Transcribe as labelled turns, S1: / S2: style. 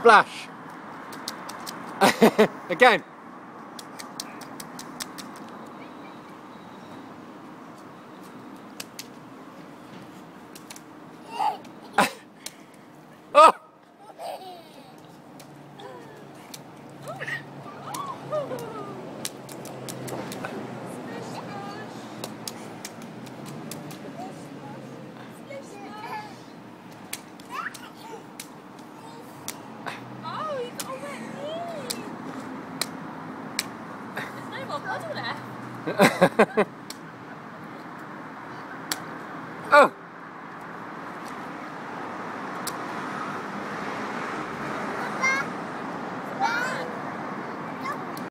S1: Splash. Again. oh!